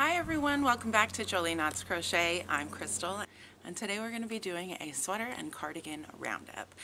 Hi everyone, welcome back to Jolie Knots Crochet. I'm Crystal and today we're going to be doing a sweater and cardigan roundup.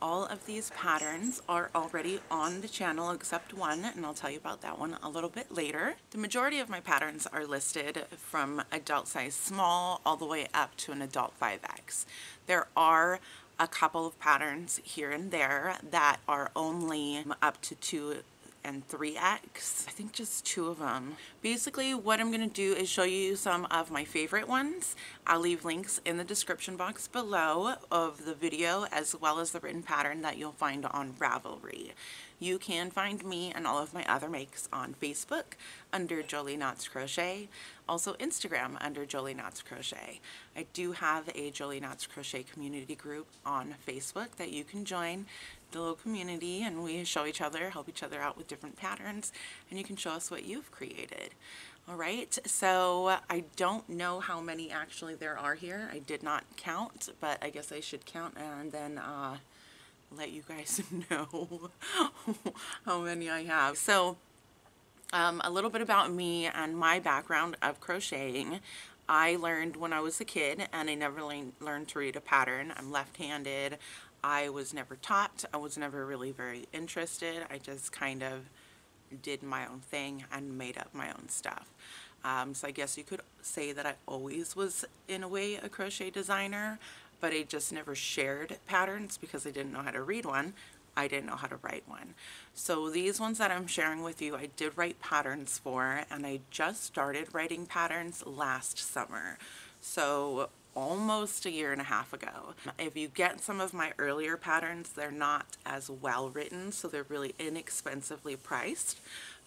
All of these patterns are already on the channel except one and I'll tell you about that one a little bit later. The majority of my patterns are listed from adult size small all the way up to an adult 5X. There are a couple of patterns here and there that are only up to two and 3X. I think just two of them. Basically what I'm going to do is show you some of my favorite ones. I'll leave links in the description box below of the video as well as the written pattern that you'll find on Ravelry. You can find me and all of my other makes on Facebook under Jolie Knots Crochet, also Instagram under Jolie Knots Crochet. I do have a Jolie Knots Crochet community group on Facebook that you can join the little community and we show each other, help each other out with different patterns and you can show us what you've created. All right, so I don't know how many actually there are here. I did not count, but I guess I should count and then uh, let you guys know how many I have. So um, a little bit about me and my background of crocheting. I learned when I was a kid and I never learned to read a pattern. I'm left-handed. I was never taught. I was never really very interested. I just kind of did my own thing and made up my own stuff. Um, so I guess you could say that I always was in a way a crochet designer but I just never shared patterns because I didn't know how to read one. I didn't know how to write one. So these ones that I'm sharing with you, I did write patterns for, and I just started writing patterns last summer. So almost a year and a half ago. If you get some of my earlier patterns, they're not as well written, so they're really inexpensively priced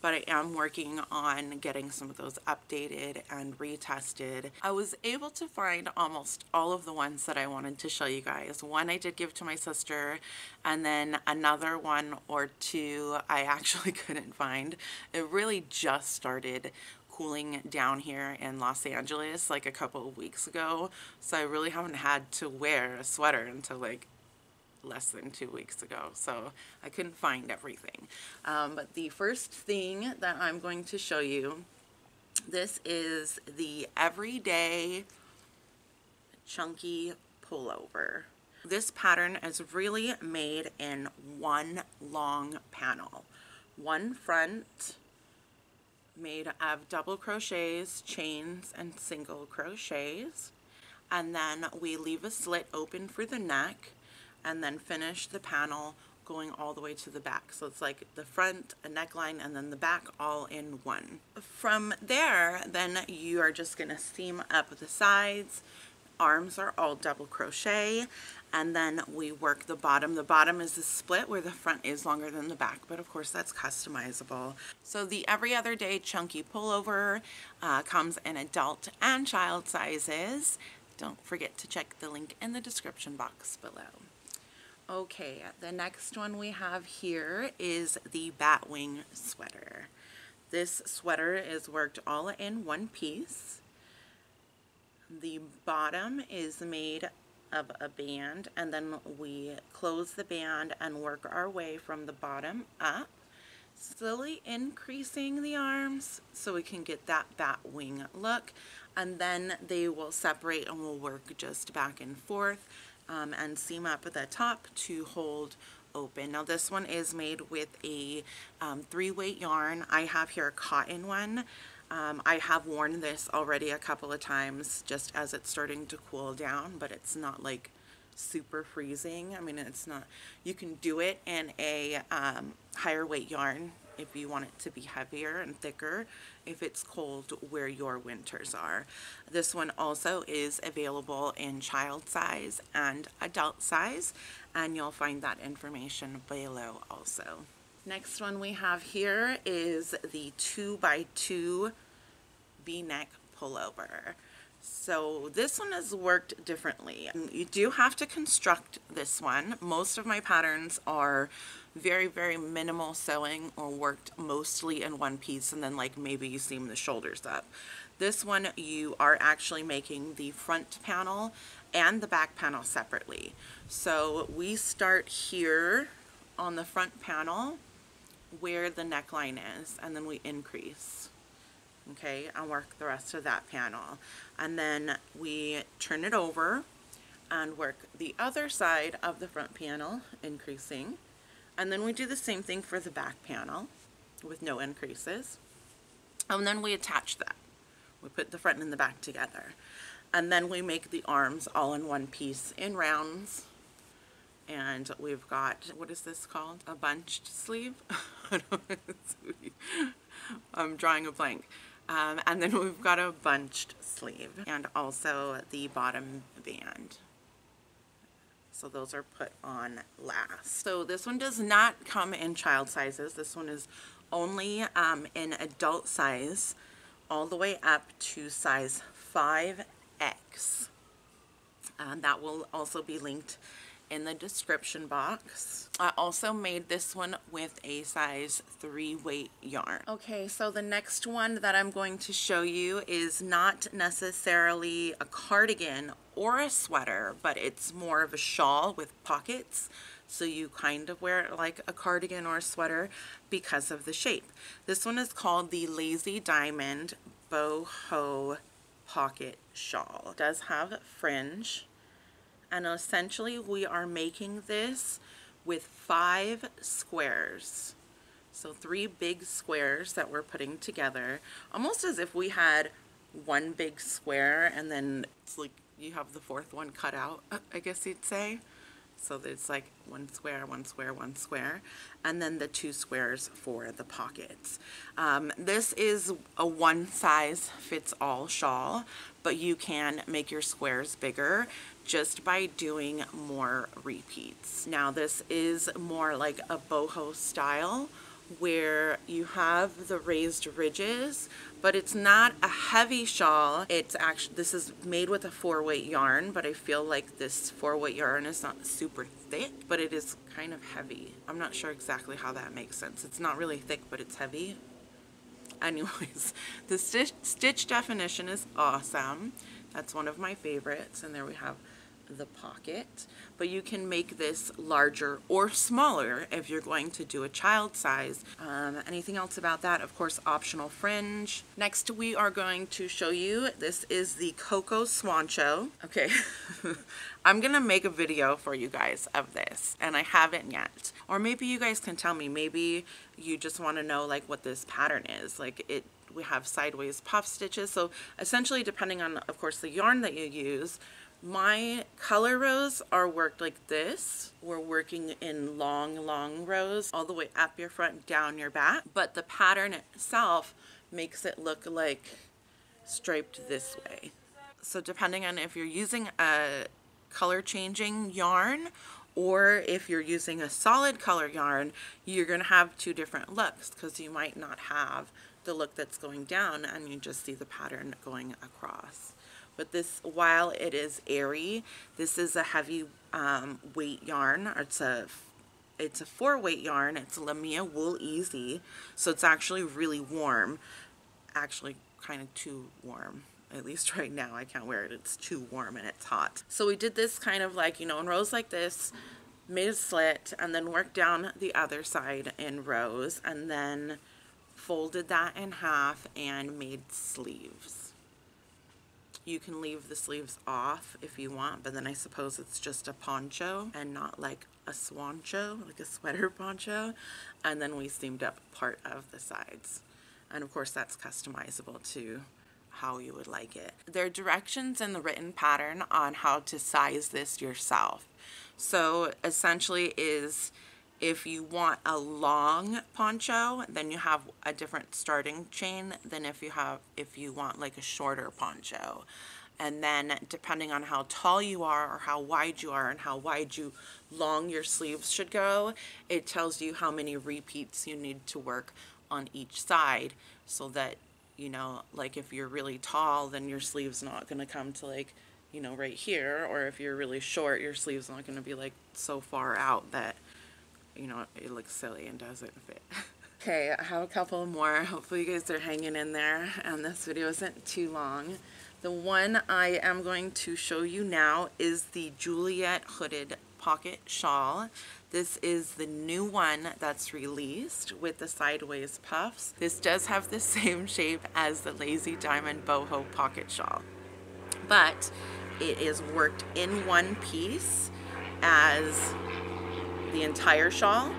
but I am working on getting some of those updated and retested. I was able to find almost all of the ones that I wanted to show you guys. One I did give to my sister and then another one or two I actually couldn't find. It really just started cooling down here in Los Angeles like a couple of weeks ago so I really haven't had to wear a sweater until like less than two weeks ago, so I couldn't find everything. Um, but the first thing that I'm going to show you, this is the Everyday Chunky Pullover. This pattern is really made in one long panel. One front made of double crochets, chains, and single crochets. And then we leave a slit open for the neck and then finish the panel going all the way to the back. So it's like the front, a neckline, and then the back all in one. From there, then you are just gonna seam up the sides. Arms are all double crochet, and then we work the bottom. The bottom is a split where the front is longer than the back, but of course that's customizable. So the every other day chunky pullover uh, comes in adult and child sizes. Don't forget to check the link in the description box below. Okay, the next one we have here is the Batwing sweater. This sweater is worked all in one piece. The bottom is made of a band and then we close the band and work our way from the bottom up slowly increasing the arms so we can get that bat wing look and then they will separate and we'll work just back and forth um, and seam up at the top to hold open. Now this one is made with a um, three weight yarn. I have here a cotton one. Um, I have worn this already a couple of times just as it's starting to cool down, but it's not like super freezing. I mean, it's not, you can do it in a um, higher weight yarn if you want it to be heavier and thicker if it's cold where your winters are. This one also is available in child size and adult size and you'll find that information below also. Next one we have here is the 2 by 2 v-neck pullover. So this one has worked differently. You do have to construct this one. Most of my patterns are very, very minimal sewing or worked mostly in one piece and then like maybe you seam the shoulders up. This one you are actually making the front panel and the back panel separately. So we start here on the front panel where the neckline is and then we increase okay, and work the rest of that panel. And then we turn it over and work the other side of the front panel, increasing. And then we do the same thing for the back panel with no increases. And then we attach that. We put the front and the back together. And then we make the arms all in one piece in rounds. And we've got, what is this called? A bunched sleeve? I'm drawing a blank. Um, and then we've got a bunched sleeve and also the bottom band. So those are put on last. So this one does not come in child sizes. This one is only um, in adult size all the way up to size 5X. And that will also be linked in the description box. I also made this one with a size 3 weight yarn. Okay, so the next one that I'm going to show you is not necessarily a cardigan or a sweater, but it's more of a shawl with pockets. So you kind of wear it like a cardigan or a sweater because of the shape. This one is called the Lazy Diamond Boho Pocket Shawl. It does have fringe and essentially we are making this with five squares. So three big squares that we're putting together, almost as if we had one big square and then it's like you have the fourth one cut out, I guess you'd say. So it's like one square, one square, one square, and then the two squares for the pockets. Um, this is a one size fits all shawl, but you can make your squares bigger just by doing more repeats. Now this is more like a boho style where you have the raised ridges but it's not a heavy shawl. It's actually this is made with a four weight yarn but I feel like this four weight yarn is not super thick but it is kind of heavy. I'm not sure exactly how that makes sense. It's not really thick but it's heavy. Anyways the stitch, stitch definition is awesome. That's one of my favorites and there we have the pocket, but you can make this larger or smaller if you're going to do a child size. Um, anything else about that? Of course, optional fringe. Next, we are going to show you, this is the Coco Swancho. Okay, I'm gonna make a video for you guys of this, and I haven't yet. Or maybe you guys can tell me, maybe you just wanna know like what this pattern is. Like it we have sideways puff stitches. So essentially depending on, of course, the yarn that you use, my color rows are worked like this. We're working in long, long rows all the way up your front, down your back. But the pattern itself makes it look like striped this way. So depending on if you're using a color changing yarn or if you're using a solid color yarn, you're going to have two different looks because you might not have the look that's going down and you just see the pattern going across. But this, while it is airy, this is a heavy um, weight yarn. It's a it's a four weight yarn. It's Lamia Wool Easy. So it's actually really warm. Actually kind of too warm. At least right now I can't wear it. It's too warm and it's hot. So we did this kind of like, you know, in rows like this, made a slit and then worked down the other side in rows and then folded that in half and made sleeves. You can leave the sleeves off if you want, but then I suppose it's just a poncho and not like a swancho, like a sweater poncho. And then we seamed up part of the sides. And of course that's customizable to how you would like it. There are directions in the written pattern on how to size this yourself. So essentially is if you want a long poncho, then you have a different starting chain than if you have if you want like a shorter poncho. And then depending on how tall you are or how wide you are and how wide you long your sleeves should go, it tells you how many repeats you need to work on each side so that, you know, like if you're really tall, then your sleeve's not going to come to like, you know, right here. Or if you're really short, your sleeve's not going to be like so far out that you know, it looks silly and doesn't fit. okay, I have a couple more. Hopefully you guys are hanging in there and this video isn't too long. The one I am going to show you now is the Juliette Hooded pocket shawl. This is the new one that's released with the sideways puffs. This does have the same shape as the Lazy Diamond Boho pocket shawl, but it is worked in one piece as the entire shawl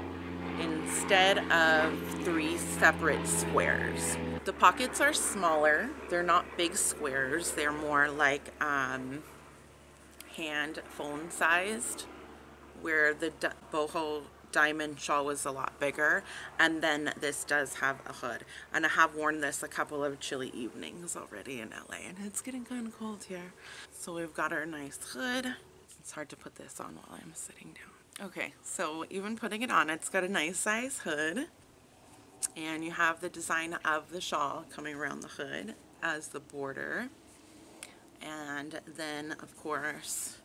instead of three separate squares. The pockets are smaller. They're not big squares. They're more like um, hand phone sized where the boho diamond shawl was a lot bigger and then this does have a hood and I have worn this a couple of chilly evenings already in LA and it's getting kind of cold here so we've got our nice hood it's hard to put this on while I'm sitting down okay so even putting it on it's got a nice size hood and you have the design of the shawl coming around the hood as the border and then of course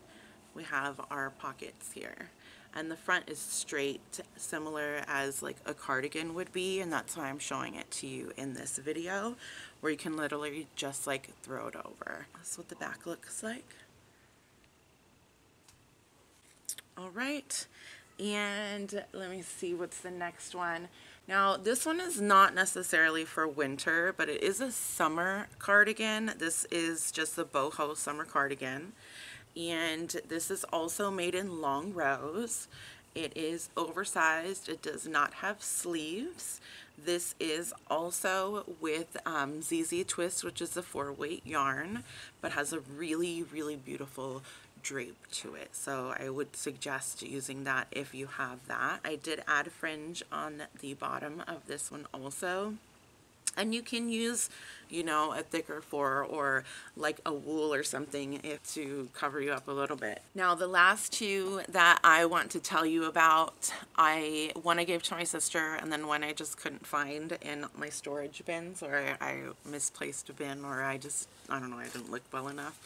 we have our pockets here and the front is straight similar as like a cardigan would be and that's why I'm showing it to you in this video where you can literally just like throw it over. That's what the back looks like. Alright and let me see what's the next one. Now this one is not necessarily for winter but it is a summer cardigan. This is just the boho summer cardigan and this is also made in long rows. It is oversized. It does not have sleeves. This is also with um, ZZ Twist, which is a four weight yarn, but has a really, really beautiful drape to it. So I would suggest using that if you have that. I did add fringe on the bottom of this one also and you can use you know a thicker four or like a wool or something if to cover you up a little bit now the last two that I want to tell you about I one I gave to my sister and then one I just couldn't find in my storage bins or I, I misplaced a bin or I just I don't know I didn't look well enough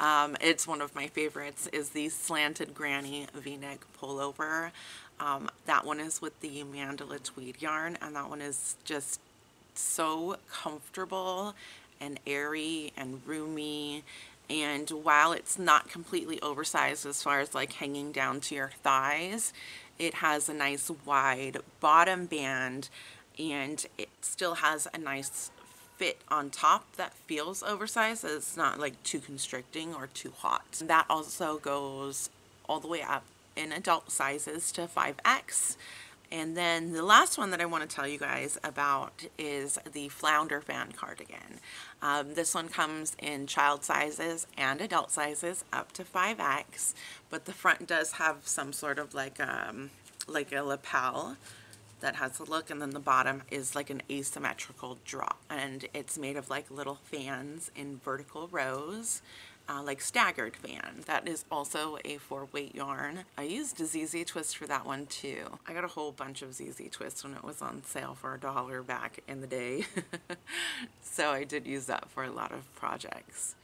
um, it's one of my favorites is the slanted granny v-neck pullover. Um, that one is with the mandala tweed yarn and that one is just so comfortable and airy and roomy. And while it's not completely oversized as far as like hanging down to your thighs it has a nice wide bottom band and it still has a nice fit on top that feels oversized so it's not like too constricting or too hot that also goes all the way up in adult sizes to 5x and then the last one that I want to tell you guys about is the Flounder Fan Cardigan. Um, this one comes in child sizes and adult sizes up to 5X, but the front does have some sort of like, um, like a lapel that has a look and then the bottom is like an asymmetrical drop and it's made of like little fans in vertical rows uh, like staggered fan. That is also a four weight yarn. I used a ZZ Twist for that one too. I got a whole bunch of ZZ Twist when it was on sale for a dollar back in the day. so I did use that for a lot of projects.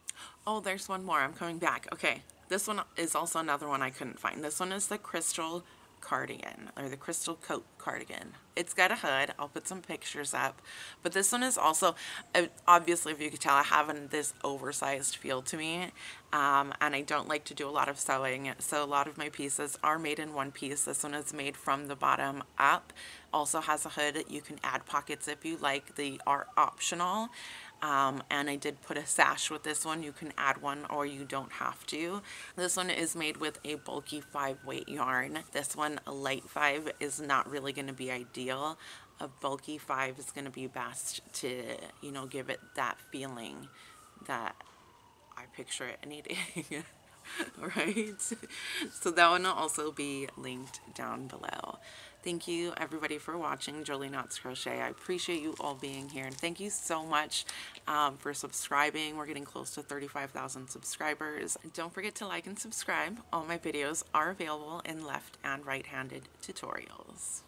Oh, there's one more. I'm coming back. Okay, this one is also another one I couldn't find. This one is the Crystal cardigan or the crystal coat cardigan. It's got a hood. I'll put some pictures up. But this one is also, uh, obviously if you could tell, I have this oversized feel to me. Um, and I don't like to do a lot of sewing. So a lot of my pieces are made in one piece. This one is made from the bottom up. Also has a hood. You can add pockets if you like. They are optional. Um, and I did put a sash with this one. You can add one or you don't have to. This one is made with a bulky 5 weight yarn. This one, a light 5, is not really going to be ideal. A bulky 5 is going to be best to, you know, give it that feeling that I picture it needing. right? So that one will also be linked down below. Thank you everybody for watching Jolie Knots Crochet. I appreciate you all being here and thank you so much um, for subscribing. We're getting close to 35,000 subscribers. Don't forget to like and subscribe. All my videos are available in left and right-handed tutorials.